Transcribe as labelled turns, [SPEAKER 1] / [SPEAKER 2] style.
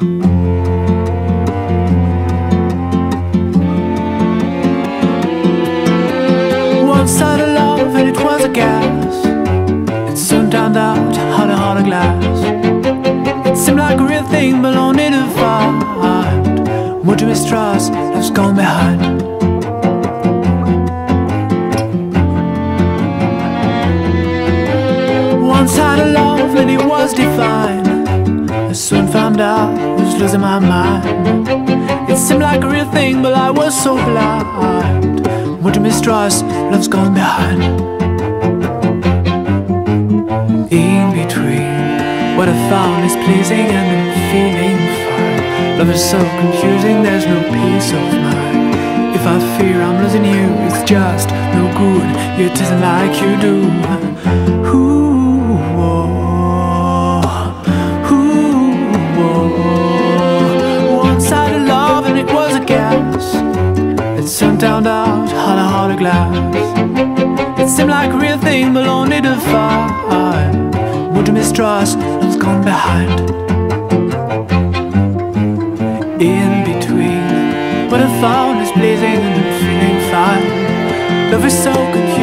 [SPEAKER 1] Once had a love and it was a gas. It soon turned out hot and hot glass. It seemed like a real thing, but only to find what to mistrust has gone behind. Once had a love and it was divine. I soon I was losing my mind. It seemed like a real thing, but I was so blind. What to mistrust, love's gone behind. In between, what I found is pleasing and I'm feeling fine. Love is so confusing, there's no peace of mind. If I fear I'm losing you, it's just no good. It isn't like you do. Soon turned out hot and glass. It seemed like a real thing, but only to find what to mistrust, love's gone behind. In between, what I found is blazing and I'm feeling fine. Love is so confusing,